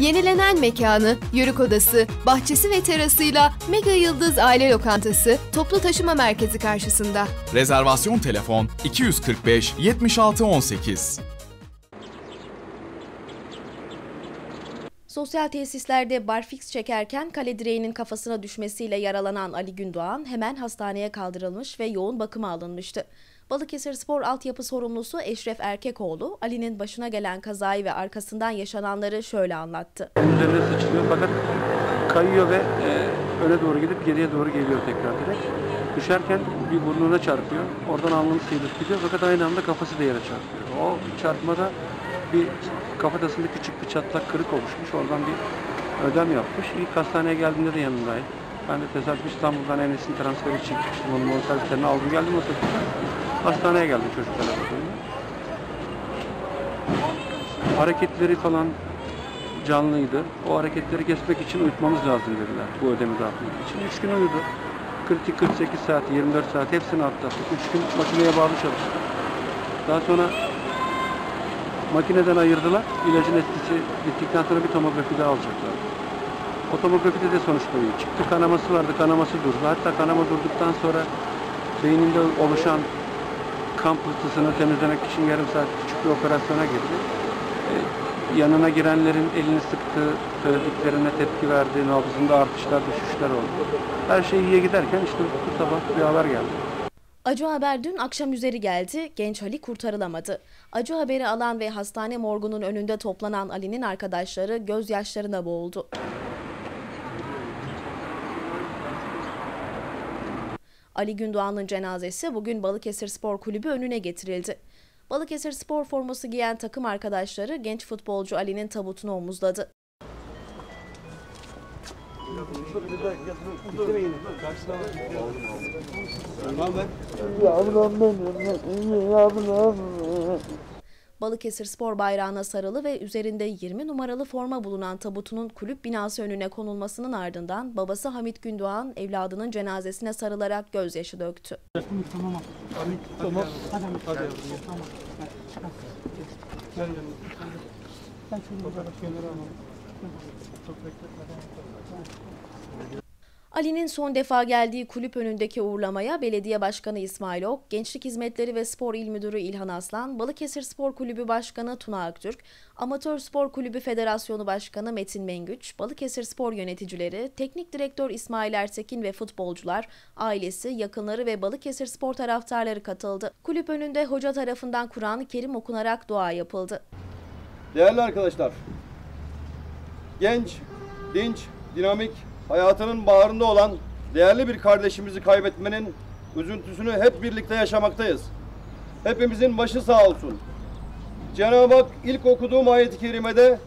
Yenilenen mekanı, yörük odası, bahçesi ve terasıyla Mega Yıldız Aile Lokantası toplu taşıma merkezi karşısında. Rezervasyon telefon 245 76 18. Sosyal tesislerde barfix çekerken kale direğinin kafasına düşmesiyle yaralanan Ali Gündoğan hemen hastaneye kaldırılmış ve yoğun bakıma alınmıştı. Balıkesir Spor altyapı sorumlusu Eşref Erkekoğlu, Ali'nin başına gelen kazayı ve arkasından yaşananları şöyle anlattı. Üzerine sıçrıyor fakat kayıyor ve e, öne doğru gidip geriye doğru geliyor tekrar direkt. Düşerken bir burnuna çarpıyor. Oradan alnını sıyırıp gidiyor fakat aynı anda kafası da yere çarpıyor. O çarpmada bir kafatasında küçük bir çatlak kırık oluşmuş. Oradan bir ödem yapmış. İlk hastaneye geldiğimde de yanındayım. Ben de tesadüf İstanbul'dan Enes'in transferi için çıkmıştım. Onun o servislerine aldım geldim o. Hastaneye geldim çocuklarla bakımda. Hareketleri falan canlıydı. O hareketleri kesmek için uyutmamız lazım dediler. Bu ödemi dağıtmak için. 3 gün uyudu. 42-48 saat, 24 saat hepsini atlattık. 3 gün makineye bağlı çalıştık. Daha sonra makineden ayırdılar. İlacın etkisi bittikten sonra bir tomografi daha alacaklar. O tomografide de sonuçları iyi çıktı. Kanaması vardı, kanaması durdu. Hatta kanama durduktan sonra beyninde oluşan kan pıhtısını temizlemek için yarım saat küçük bir operasyona girdi. Ee, yanına girenlerin elini sıktı, söylediklerine tepki verdi, nabzında artışlar, düşüşler oldu. Her şey iyiye giderken işte bu sabah bir haber geldi. Acı haber dün akşam üzeri geldi, genç Ali kurtarılamadı. Acı haberi alan ve hastane morgunun önünde toplanan Ali'nin arkadaşları gözyaşlarına boğuldu. Ali Gündoğan'ın cenazesi bugün Balıkesir Spor Kulübü önüne getirildi. Balıkesir Spor forması giyen takım arkadaşları genç futbolcu Ali'nin tabutunu omuzladı. Balıkesir Spor bayrağına sarılı ve üzerinde 20 numaralı forma bulunan tabutunun kulüp binası önüne konulmasının ardından babası Hamit Gündoğan evladının cenazesine sarılarak gözyaşı döktü. Ali'nin son defa geldiği kulüp önündeki uğurlamaya Belediye Başkanı İsmail Ok, Gençlik Hizmetleri ve Spor İl Müdürü İlhan Aslan, Balıkesir Spor Kulübü Başkanı Tuna Aktürk, Amatör Spor Kulübü Federasyonu Başkanı Metin Mengüç, Balıkesir Spor yöneticileri, Teknik Direktör İsmail Ertekin ve futbolcular, ailesi, yakınları ve Balıkesir Spor taraftarları katıldı. Kulüp önünde hoca tarafından Kur'an-ı Kerim okunarak dua yapıldı. Değerli arkadaşlar, genç, dinç, dinamik, hayatının bağrında olan değerli bir kardeşimizi kaybetmenin üzüntüsünü hep birlikte yaşamaktayız. Hepimizin başı sağ olsun. Cenab-ı Hak ilk okuduğum ayet-i kerimede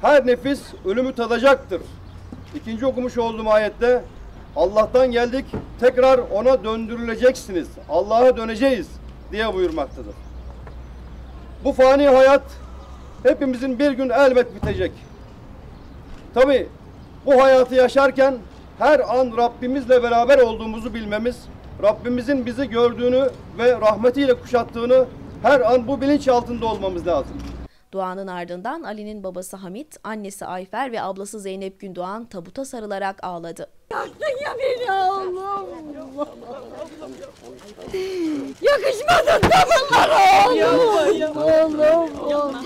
her nefis ölümü tadacaktır. İkinci okumuş olduğum ayette Allah'tan geldik tekrar ona döndürüleceksiniz. Allah'a döneceğiz diye buyurmaktadır. Bu fani hayat hepimizin bir gün elbet bitecek. Tabi bu hayatı yaşarken her an Rabbimizle beraber olduğumuzu bilmemiz, Rabbimizin bizi gördüğünü ve rahmetiyle kuşattığını her an bu bilinç altında olmamız lazım. Duanın ardından Ali'nin babası Hamit, annesi Ayfer ve ablası Zeynep Gündoğan tabuta sarılarak ağladı. Yaktın ya beni Allah'ım. Yakışmadın da bunlara oğlum. Oğlum, oğlum.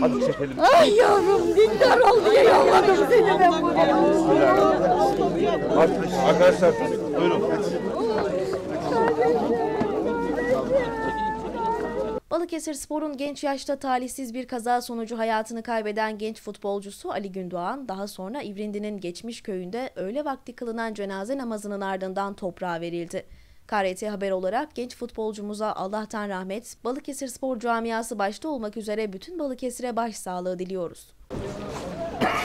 Hadi çekelim. Ay yavrum yolladım seni ben buraya. Arkadaşlar buyurun. Balıkesir Spor'un genç yaşta talihsiz bir kaza sonucu hayatını kaybeden genç futbolcusu Ali Gündoğan, daha sonra İvrindi'nin geçmiş köyünde öğle vakti kılınan cenaze namazının ardından toprağa verildi. KRT Haber olarak genç futbolcumuza Allah'tan rahmet, Balıkesir Spor camiası başta olmak üzere bütün Balıkesir'e başsağlığı diliyoruz.